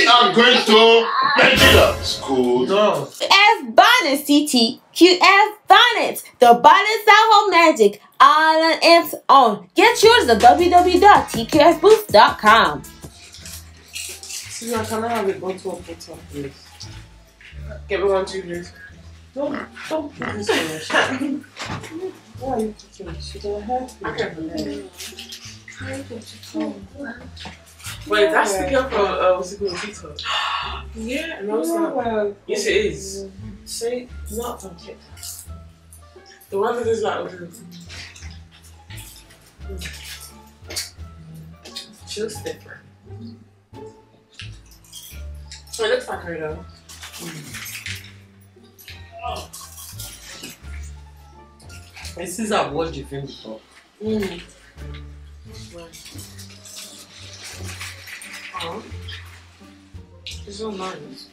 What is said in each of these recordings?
We are going to Nigeria. School. No. QF Bonnet CT, QF Bonnet, the Bonnet Soho Magic, all on its own. Get yours at www.tqfbooth.com. Susan, can I have a bottle of water, please? Get me one too, please. Don't, don't put this on your shirt. Why are you putting it? She's gonna hurt me. Wait, that's the girl from uh, what's it called, TikTok? Yeah, No, it's not. well, Yes, it is. Say, not on TikTok. The one that is like, okay. she looks different. It looks like her though. I see I've watched the film before. Mm. Oh. It's so nice.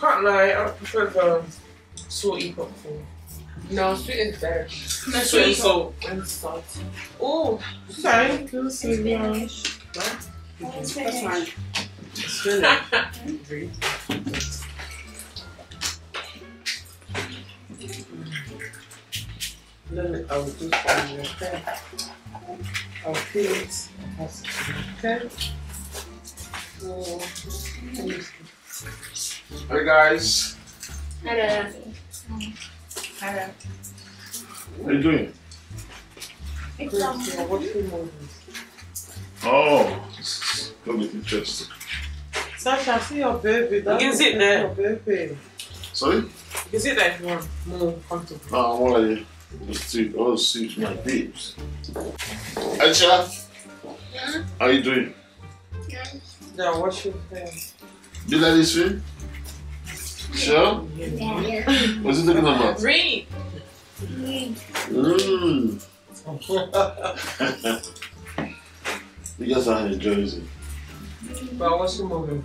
Can't lie, I prefer the salty popcorn. No, sweet is better. No, sweet and salt and salt. Oh, thank you, Silvia. That's fine. It's really Then I will do some your hair. I'll feel it. as Okay. So, let me see. Hey guys, Hello. Hello. what are you doing? It's Please, we are watching movies. Oh, this is gonna be interesting. Sasha, see your baby. That can sit there. Your baby. Sorry? You can sit there if you want. More comfortable. No, I want to just see, I want to see my babes. Aisha, how you doing? Yeah, wash your hair. Do you like this film? Sure? yeah. What's it talking about? Read. Mmm. you guys are enjoying it. But what's the movie?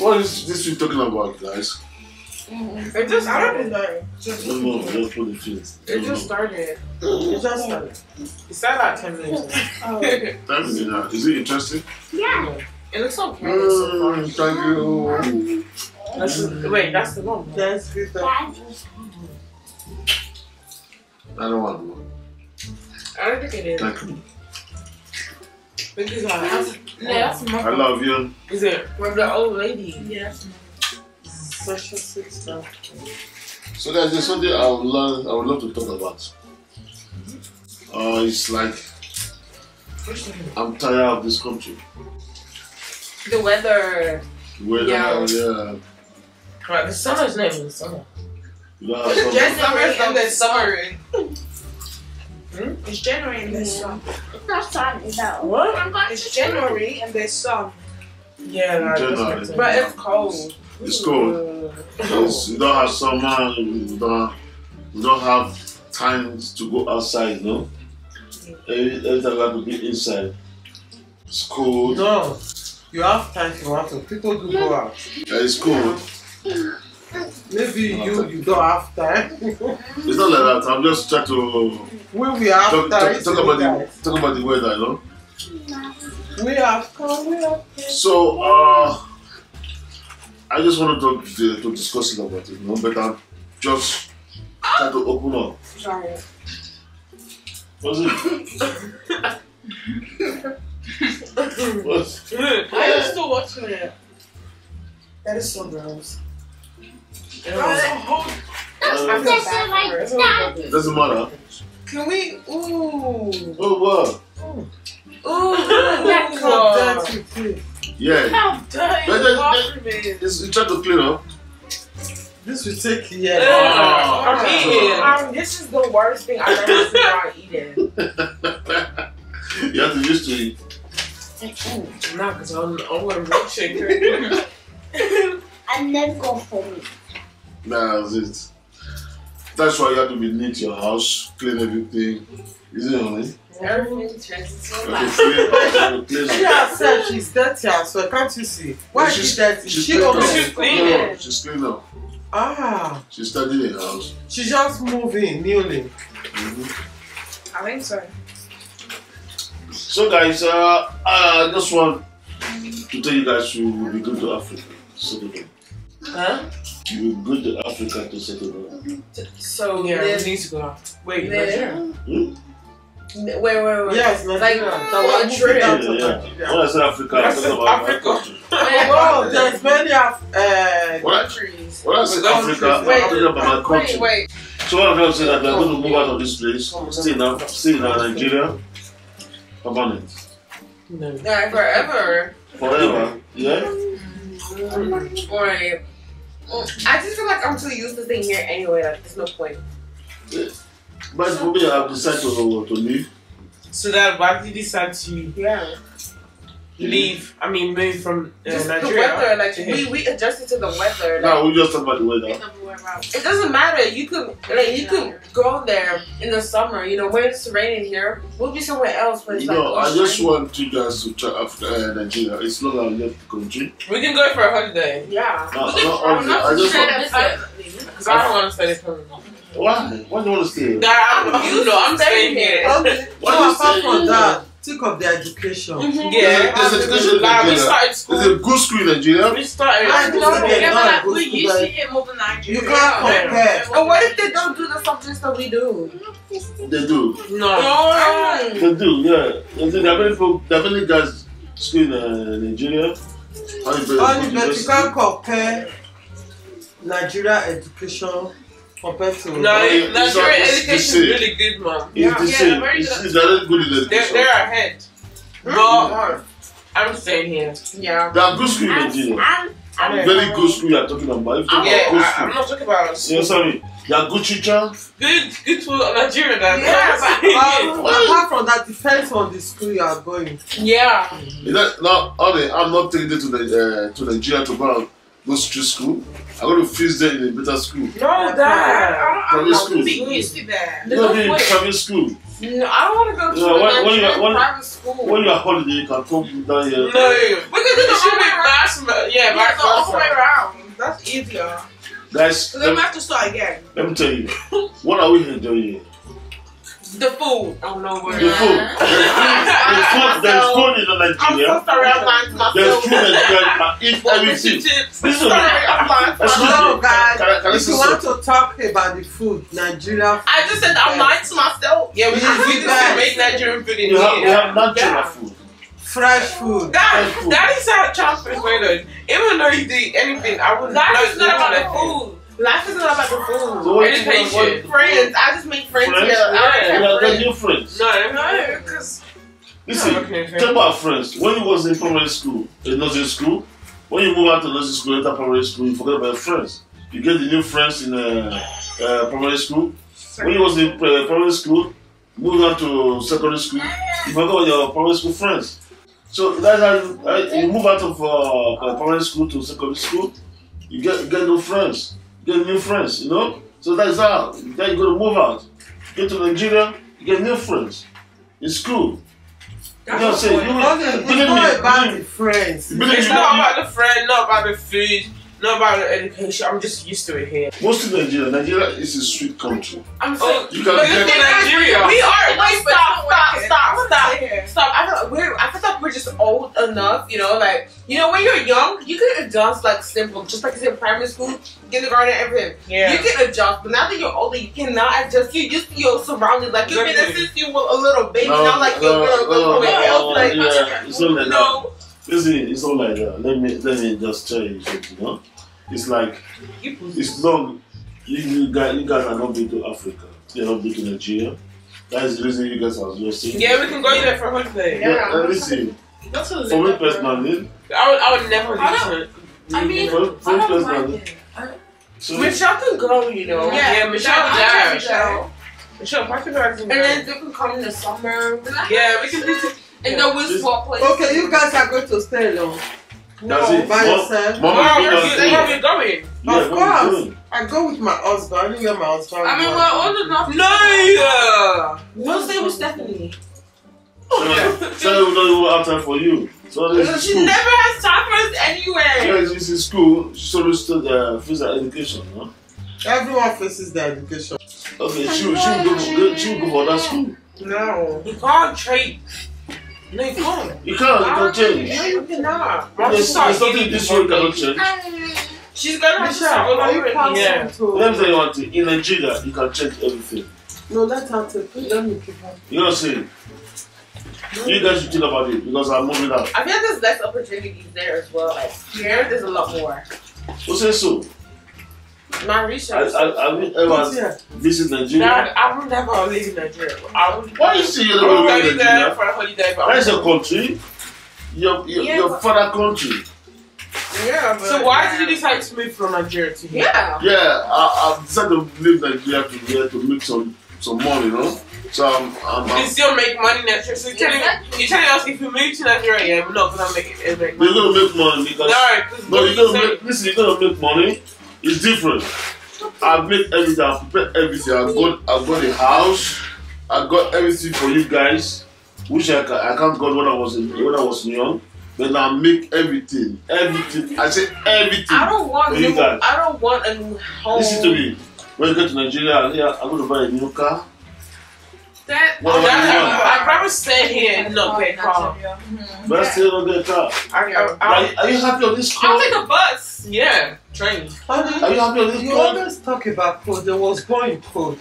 What is this film talking about, guys? It just started though. No, no, just put the film. It just started. It just started. It started like 10 minutes ago. Oh. Tell now, is it interesting? Yeah. It looks okay so. Mm, thank you. That's, wait, that's the one. Dance with the I don't want one. I don't think it is. Thank you. Because like, that's, no, that's I love you. Is it with the old lady? Yeah. Such a. So guys, there's something I would learn, I would love to talk about. Uh, it's like I'm tired of this country. The weather. Whether Yeah. yeah, Right, the summer's not even the summer. you know, some- January and the summer. Hmm? It's January and the sun. It's not sun, it's out. What? It's January and there's sun. Yeah, like, January. But it's cold. It's cold. It's- you don't have summer. You don't, you don't have time to go outside. No, every, every time you have to be inside. It's cold. No, you have time if you want to. People do go out. Yeah, it's cold. Maybe you you don't have time. It's not like that. I'm just trying to we we have talk, time. talk, talk about the talk about the weather. You know. We have time. We have So, uh, I just wanted to, to discuss it about it, you know, but I'm just trying to open up. Sorry. What's it? What? Why are you still watching it? That is so gross. That's doesn't matter. Can we? Ooh. Oh, what? It's, you try to clean up. This will take years. Oh. I'm eating. Um, this is the worst thing I've ever seen while eating. you have to used to it. Nah, because I'm, I'm going to milkshake. I never go for me. Nah, that's it. That's why you have to be neat your house, clean everything. Is it honey? Everything turns You into have to clean, you have to clean She up. herself, she's dirty so well. Can't you see? Why is She's- she dirty? She's she clean She's clean. No, she's clean up. ah. She's studying the house. She just moving newly. Mhm. I think so. So, guys, uh, I just want to tell you guys you will be good to Africa. Settle down. Huh? You will be good to Africa to settle down. So Yeah, live- we need to go. Wait, live- Nigeria? Hmm? Wait, wait, wait. Yes, Nigeria. the one Move trip. down Yeah, to yeah. Nigeria. When I say Africa, I'm talking about my Africa. country. Oh, there's many Af- uh, What? countries. When I say Wait, Africa, I'm talking about my country. wait. So what I'm trying to say that we're going to move out of this place, stay in, Af- stay in Nigeria, permanent, No. Like forever. forever. Yeah. Right. I just feel like I'm too used to staying here anyway. Like, there's no point. But maybe I have decided to to leave. So that why did you decide to Yeah. leave? I mean, move from uh, Just the Nigeria. weather. Like we, we adjusted to the weather. Like, Now we just talk about the weather. It doesn't matter. You could like you could go there in the summer. You know when it's raining here, we'll be somewhere else. But it's You like know, I just raining. want you guys to try Africa, uh, Nigeria. It's not that I left the country. We can go for a holiday. Yeah. No, no, honestly, I just want. Because I don't want to stay home. Why? Why do you want to stay? Nah, I'm, you know, I'm staying here. Okay, Why so apart say- from that, think of the education. Yeah. There's education in Like, we Nigeria. started There's school. a good school in Nigeria. We started. I know school. Yeah, but like, we to used to the- get more than Nigeria. You can't compare. But what if they don't do the subjects that we do? They do. No. No. They do, yeah. They do. There are many people, there are many guys school in uh, Nigeria. How Only go but you can't compare Nigeria education compared to No, yeah, Nigerian it's not- it's education is really good, man. It's Yeah, the yeah, same. very It's, good. it's very good in They're, education. they're ahead. But I'm staying here. Yeah. There are good school in Nigeria. Very good school you are talking about. If you Yeah, about good I, school. I'm not talking about You school. know, sorry. There are good teachers. Good, good for Nigeria. That's Yeah, Um, apart from that, depends on the school you are going. Yeah. You know, now, honey, I'm not taking them to the uh, to Nigeria to go and go street school. I'm going to fix them in a better school. no, Dad. Private school. We used to that. You know, be in private school. No, I don't want to go to Yeah, a when- when you- Nigerian when- private school. When you're on holiday, you can come down here. No, We could do it the should be other way vice. Yeah, Yeah, vice the other way versa. around. That's easier. Guys, So then let, we have to start again. let me tell you. What are we enjoying here? The food. Oh no, we're The food. There's food. There's food in I'm so Nigeria. sorry, I'm lying to There's myself. food in Nigeria. You can eat everything. Chips. Listen, Sorry, I'm lying to Excuse myself. No, guys, Can can if you want to talk about the food, Nigeria. I just said I'm lying to myself. Yeah, we Easy can we can guys. make Nigerian food in We have, we have natural Yeah. food. fresh food. That, Fresh food. that is how transfer is made. though. Even though you do anything, I wouldn't Life know is not about the food. Life is not about the food. So what do you Education. want- what- Friends. I just make friends Friends? here. I Yeah. don't We have are friends. new friends. No, No, because Listen, talk about friends. When you was in primary school, in nursery school, when you move out to nursery school, enter primary school, you forget about your friends. You get the new friends in uh, uh, primary school. When you was in uh, primary school, move on to secondary school, you forget about your primary school friends. So that's how you, uh, you move out of uh, uh, primary school to secondary school, you get you get new friends, you get new friends, you know. So that's how. Then you got to move out. Get to Nigeria, you get new friends in school. You know what I'm saying? It's not about the friends. It's not about the friend, not about the food, not about the education. I'm just used to it here. Most of Nigeria, Nigeria is a sweet country. I'm oh, so. Oh, You can but get- look Nigeria. We are. Wait, But stop, stop, stop, stop. wanna stay here. Stop. I feel we're. I feel like we're just old enough. You know, like you know, when you're young, you can adjust like simple, just like it's in primary school, kindergarten, everything. Yeah. You can adjust, but now that you're older, you cannot adjust. You just feel surrounded. Like you've been there since you were a little baby. No, now, like you're no, gonna go no, somewhere no, else. Like yeah, it's not like that. No, Listen, it's not like that. Let me let me just tell you something. You know, it's like it's long. You, you guys, you guys are not been to Africa. You're not been to Nigeria. That is the reason you guys are just saying. Yeah, we can go there for a holiday. Yeah, Yeah. listen. That's a For me personally, I would, I would never I leave don't- it. I mean, for, for I me don't mind personally, it. so Michelle can go, you know. Yeah. Yeah, Michelle Yeah, Dash. Michelle. Michelle, Portugal is And then they can come in the summer. Yeah, we can do it. And then we swap places. Okay, you guys are going to stay alone. that's it. By Mom- yourself. Mom Where is are going we, to where are school. we going? Yeah, Of what are you course. I go with my husband. Anywhere my husband. I mean, we're old enough. No! We'll stay with Stefany. So, so we don't have time for you. So this is She school. never has time for us anyway. Yeah, this is school. She's always still uh, physical education, no? Everyone faces their education. Okay, she will, she will go, go she will go for that school. No. You can't trade. No, you can't. You can't, you can't ah, change. No, you cannot. Mom, There's, start there's nothing eating this before way cannot you- change. She's gonna have to Michelle, start all are you over again. Yeah. passing to? Let me tell you one thing. In Nigeria, you can change everything. No, that's her take it. Let me keep her. You know what I'm saying? You guys should think about it because I'm moving out. I feel like there's less opportunities there as well. Like here, there's a lot more. What's says so? My I, research. I, I mean, What's ever here? visit Nigeria? Dad, I will never live in Nigeria. I would. Why you say you're oh, I not will going go to there Nigeria? for a holiday, but That's your country. Your, your, Yeah, your father country. Yeah, but So why did you decide to move from Nigeria to here? Yeah. Yeah, I, I've decided to leave Nigeria to here to make some some money, you know. So I'm, I'm, You I'm still make money in Nigeria. So you're telling, you're telling us if you move to Nigeria, yeah, we're not gonna make it. Make you're gonna make money because No, because no, you're gonna make listen. You're gonna make money. It's different. I've made everything. I've prepared everything. I've got I've got a house. I got everything for you guys, which I, I can't got when I was in, when I was young. Then I make everything, everything. I say everything. I don't want new. I don't want a new home. Listen to me. When you get to Nigeria, yeah, I'm going to buy a new car. That. What about That- you want? I'd rather stay here and not get a car. But I still don't get a car. I, I, Are, I, are you happy on this I'll car? take a bus. yeah, train. Honey, Are you happy on this you car? always talk about code. There was going code.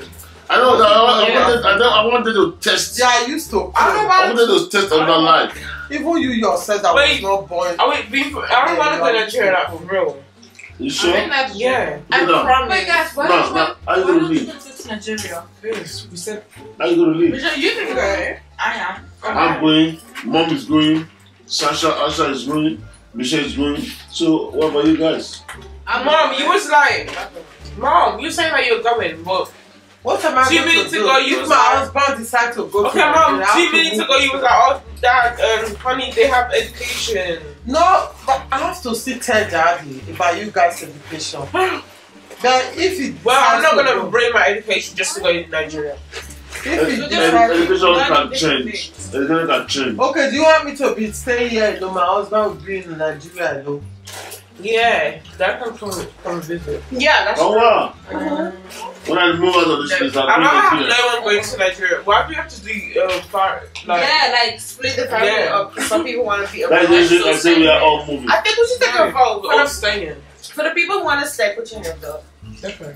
I know that. I, I, Yeah. wanted, I, know, I wanted to test. Yeah, I used to. I don't know code. I wanted to test on that line. Even you yourself that Wait. was not born. I wait, being for, I don't want to go to Nigeria like for real. You sure? Yeah. I No. promise. Wait, guys, why No, don't no. you How you why gonna don't you leave? go to Nigeria? Yes, we said. How you gonna leave? Michelle, you can go. I am. I'm going. Mom is going. Sasha, Asher is going. Michelle is going. So what about you guys? Mom, you was like, Mom, you saying that you're going, but What am I Two going minutes to do? ago, you was my like- husband decided to go okay, to Mom, Nigeria, I two to minutes ago you was like, oh, Dad, um, honey, they have education. No, but I have to still tell daddy about you guys' education. Then if it Well, I'm not gonna go- bring my education just to go to Nigeria. If it ed- Education can change. Education can change. Okay, do you want me to be staying here alone? My husband will be in Nigeria alone. Yeah, that can come come visit. Yeah, that's Oh true. wow! Mhm. When I move out of this place, I'd I'll rather have bring it here. no one going to Nigeria. Why do you have to do uh, far, like? yeah, like split the family Yeah. up. Some people want to be That's abroad. usually I say we are all moving. I think we should take a vote We're all staying. For the people who want to stay. Put your hands up. Definitely.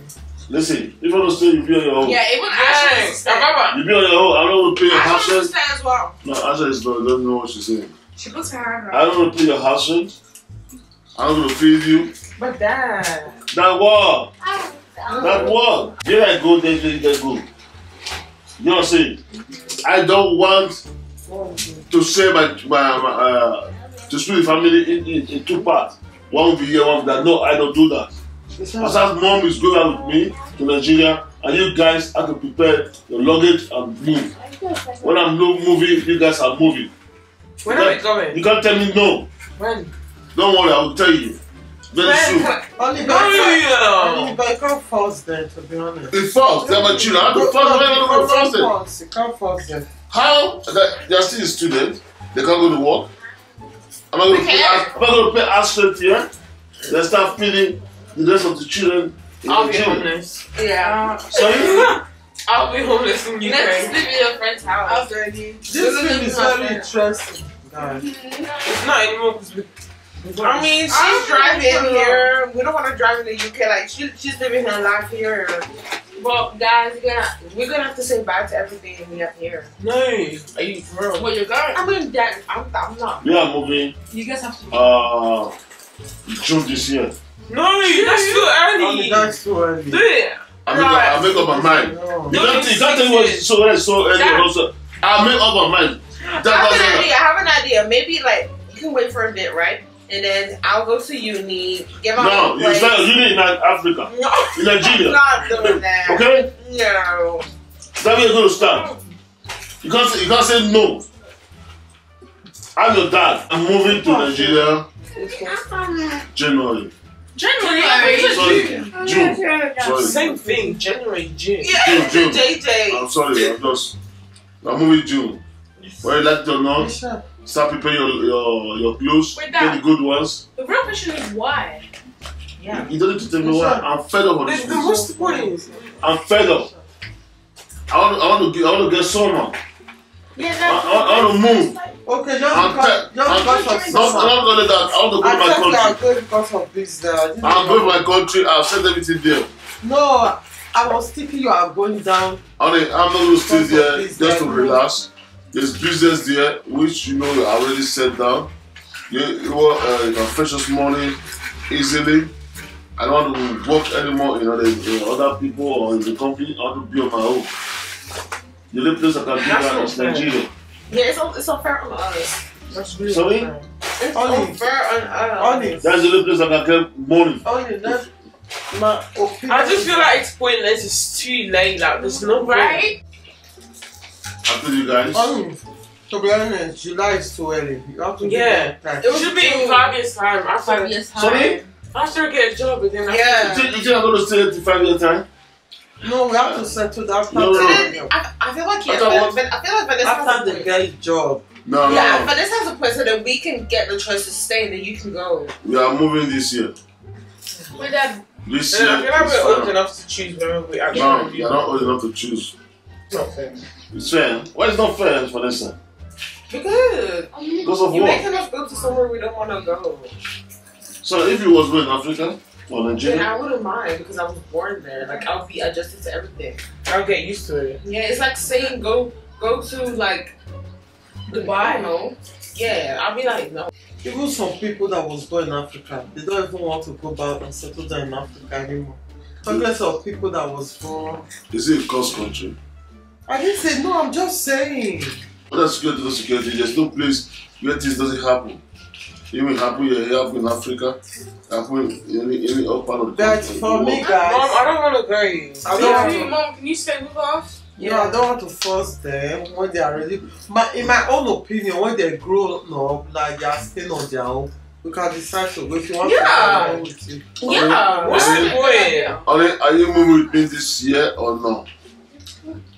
Listen, if you want to stay, you be on your own. Yeah, even Ashley Yeah, wants to stay. remember, You be on your own. I don't want to pay your Ashley house wants rent. to stay as well. No, Asher is not, doesn't know what she's saying. She puts her hand I don't want to pay your house rent. I'm going to feed you. but Dad. That what? That what? There I go, there you get go. You know what I'm saying? I don't want to say my, my, my uh, to split the family in, in, in two parts. One will be here, one will be there. No, I don't do that. As as mom is going out with me to Nigeria, and you guys have to prepare your luggage and move. When I'm no moving, you guys are moving. When are we going? You can't tell me no. When? Don't worry, I will tell you. Very soon. Only No, by yeah. only by can't force them to be honest. The first, they're my children. I have to first, I have to first them. You can't force them. How? They are still students. They can't go to work. Am I going to pay? Am I going to pay us straight here? They start feeding the rest of the children in I'll be Nigeria. homeless. Yeah. Sorry. I'll be homeless in Let's UK. live in your friend's house. This film is very interesting. guys. It's not anymore because we. I mean, she's I'm driving here. We don't want to drive in the UK. Like she, she's living her life here. Well, guys, we're gonna we're gonna have to say bye to everything we have here. No. Are you for real? Where you're going? I mean, that I'm, I'm not. We are moving. You guys have to. Uh, June this year. No, that's too Only early. that's too early. Do it. I make, up, I make up my mind. No. You can't, you can't tell me what is so when it's so early. That- Also, I make up my mind. I have an idea. I have an idea. Maybe like you can wait for a bit, right? And then I'll go to uni, get my No, own you place. start uni in Africa, No, in Nigeria. I'm not doing that. Okay, No. that's where you're going to start. You can't say, you can't say no. I'm your dad. I'm moving to Nigeria January. January. Sorry, June. Sorry, Same thing. January, June. Yeah, June, June. JJ. I'm sorry. I'm just. I'm moving June. Whether you like it or not, Michelle, start preparing your your, your clothes. Wait, Get the good ones. The real question is why? Yeah. You don't need to tell me why. I'm fed up on The, this. the most point is, I'm fed up. I want, I want to get, I want to get someone. Yeah, I, I, I want to move. Okay, just I'm because, te- just I'm because of Not, summer. not only that, I want to go I to my thought you are country. going because of business. There, I'm going to my country. I've sent everything there. No, I was thinking you are going down. Honey, I'm not going to stay Because there just to relax. There's business there, which you know I already set down. You, you, want, uh, you can fetch us money easily. I don't want to work anymore in other, in other people or in the company. I want to be on my own. The only place I can do That's that not is fair. Nigeria. Yeah, it's, un- it's unfair on us. That's really Sorry? unfair. It's Only- unfair on us. Only, That's the only place I can get money. only that. My opinion. I just feel like it's pointless. It's too late. Like there's no point. Right? I told you guys. Only, to be honest, July is too early. You have to Yeah. It should be in five years time. After Yes, Sorry? after I get a job and then after- Yeah. You think, you think I'm going to stay there till five years time? No, we have to settle that No, no, no. I, I feel like I yeah, thought but, I feel like Vanessa has after a they point. get a job. No, no, Yeah, no. Vanessa has a point so that we can get the choice to stay and then you can go. We are moving this year. With that, This year. I feel like we're old enough to choose whenever we actually No, want you're not old enough to choose. It's not fair. It's fair. Why is not fair, Vanessa? Because Because of you're what? making us go to somewhere we don't want to go. So if you was born in Africa or Then Nigeria, I wouldn't mind because I was born there. Like I'll be adjusted to everything. I'll get used to it. Yeah, it's like saying go go to like I don't. Yeah, I'll be like no. Even some people that was born in Africa, they don't even want to go back and settle down in Africa anymore. Talking of people that was born. is it a cost country? I didn't say no. I'm just saying. Whether security or security, there's no place where this doesn't happen. Even happen here, it happen in Africa, happen in any, any other part of the country. for me, guys, Mom, I don't want to go. I don't want to. Mom, can you stay with us? Yeah, I don't want to force them when they are ready. But in my own opinion, when they grow up, like they are staying on their own, we can decide to go. If you want Yeah. to go with you. Yeah. What's the point? Are you moving with me this year or no?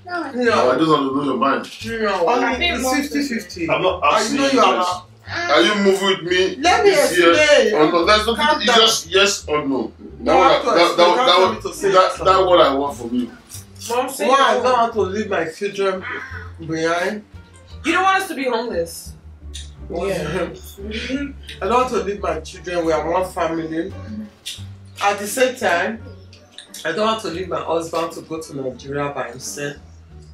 No. No. Oh, I just want to know your mind. No. Only it's 50 50. I'm not ah, asking you you are Are you moving with me Let me this year explain. or no? That's not Calm it's just yes or no. That No, I what I- that, that, that, tell what- me to say that, yes that what I want from you. Mom, say One, I don't want to leave my children behind. You don't want us to be homeless. Yeah. I don't want to leave my children. We are one family. At the same time, I don't want to leave my husband to go to Nigeria by himself.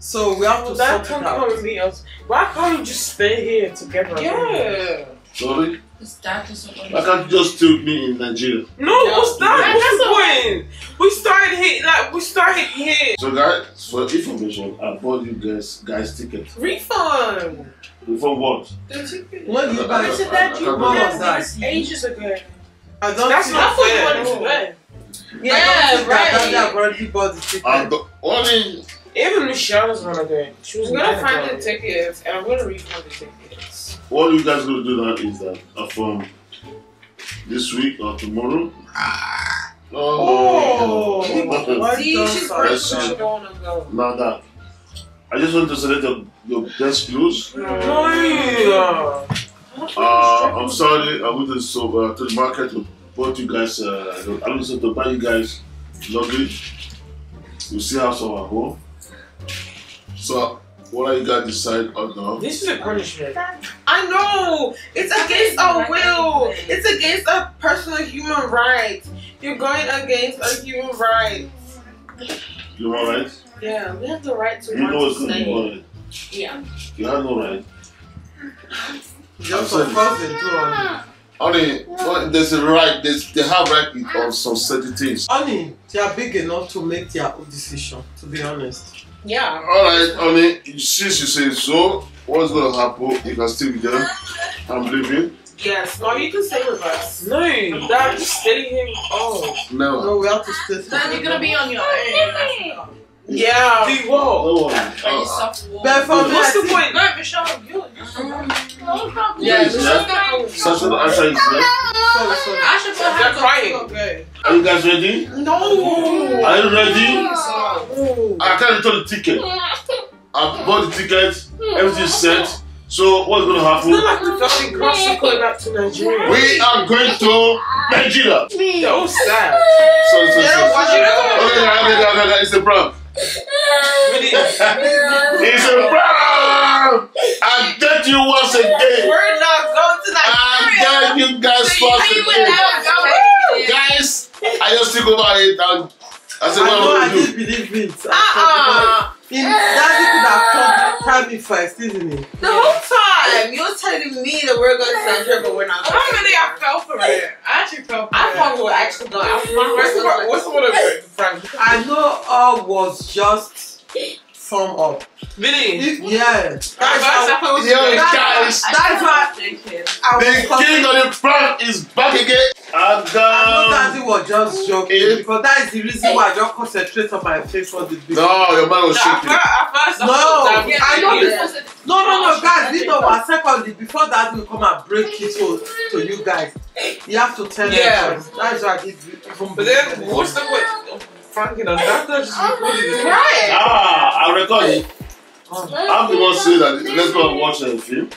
So we have to Well, that sort it can't out. come with me. Why can't you just stay here together? Yeah. Sorry? it's that or something. Why can't you just stay with me in Nigeria? No, what's that? What's the point? We started here, like we started here. So guys, for information, I bought you guys guys tickets. Refund. For what? The ticket. When you I- buy I- said that you I- I- What was did that? ages ago. I don't That's not That's what you fair. wanted to do. I Yeah, don't think that right. Daddy have already bought the ticket. I don't- only Even Michelle doesn't want to go. She was I'm gonna find the it. tickets and I'm gonna refund the tickets. all you guys gonna do now is that uh, from this week or tomorrow. Oh, Oh, Well See, done, she's sorry, she don't wanna go. now that I just want to select your, your best clothes. No. Uh, I'm sorry, I went to, so, uh, to the market to bought you guys. Uh, I went to buy you guys luggage. You see house our home. So what are you guys decide on now? This is a punishment. I know! It's against our will! It's against our personal human rights! You're going against our human rights. You alright? Yeah, we have the right to You know want what's to going stay. on. Yeah. You have no right. Just of course they do. Honey, Honey, well, there's a right. There's, they have right on some certain things. honey, they are big enough to make their own decision. To be honest. Yeah. All right, honey. Since you say so, what's gonna happen? You can stay with them. I'm leaving. Yes. No, you can stay with us. No, Dad, just stay here. Oh. Never. No, we have to stay. Then you're gonna be on your own. Yeah. Do what? No one. Are you Uh, soft wall? But for me, What's I the think- point? No, Michelle, you. Yeah, Yes, this yeah. is not how Such an answer is there. Sorry, sorry. I should put They're hands on crying. You. Okay. Are you guys ready? No. Are you ready? So, I can't return the ticket. I bought the ticket. Everything's set. So what's gonna It's not happen? like the family cross are going back to Nigeria. We are going to Nigeria. They're all sad. So, so, so. Yeah, why you know? Okay, okay, okay, okay, it's a prank. It's a prank. beg you once again. We're not going to Nigeria. I Nigeria. beg you guys So once you again. Guys, I just think about it and I said, I know what I will you didn't do? believe it. Uh-uh. In, Daddy could have told told me first, isn't it? The whole time you were telling me that we're going to Nigeria, but we're not. How many I fell for it? I actually fell for I it. I thought we were actually going. I was What's the one- what's the one of it? Frank? I know all was just sum up. Vinny. If, yeah. It was Yo, great. guys, That's why the king of the prank is back again. I know. Daddy was just joking Eh? because that is the reason why I just concentrate on my face for the video. No, your man was shaking. No, that I know this No, no, no, guys, you know what? Secondly, before that will come and break it to, to you guys, you have to tell Yeah. them. first. That's why I did even But then, what's the point? Frank and Dr. just recorded it. Right. Ah, I record it. I'm the one saying that let's go and watch a film.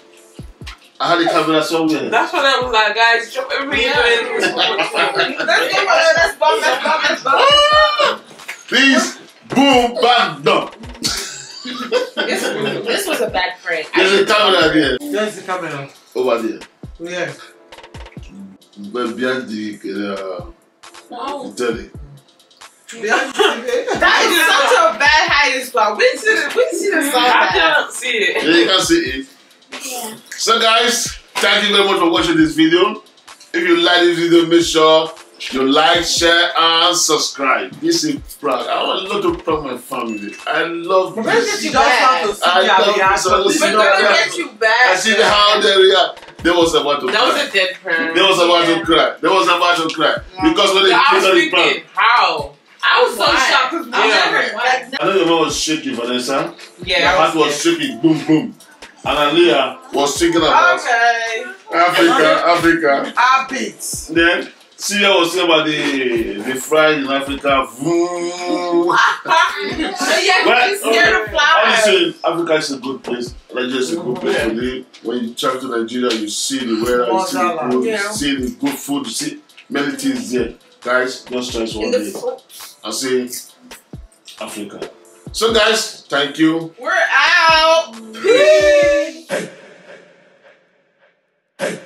I had the camera somewhere. That's what I was like, guys, drop every Yeah. event. Let's go. Let's go. Let's go. Let's go. Please, boom, bang, done. This, this was a bad prank. There's a camera there. There's the camera. Over there. Yeah. But behind the uh, the telly. Yeah. That is such a bad hiding spot. We see the we see the I song. can't see it. Yeah, you can see it. Yeah. So guys, thank you very much for watching this video. If you like this video, make sure you like, share, and subscribe. This is prank. I want love to prank my family. I love We're this. get You you just back. have to see I love this. This We're is I love fair. you back. I see how they react. They was about to That cry. was a dead prank. They was about to cry. They was about to cry. Because when they Yeah, I came was on the prank, how? I was so Why? shocked because we Yeah. never. Like, I know your man was shaking, Vanessa. Yeah, My heart was was shaking, boom, boom. And Aaliyah was thinking about okay. Africa, Africa. Habits. Then Syria was thinking about the the fried in Africa. Vroom. So yeah, Well, you scared of flowers. Honestly, Africa is a good place. Nigeria is a good place to live. When you travel to Nigeria, you see the weather, you see the food, Yeah. you see the good food, you see many things there. Guys, just try this one day I say Africa. So guys, thank you. We're out. Peace. Hey. Hey. Hey.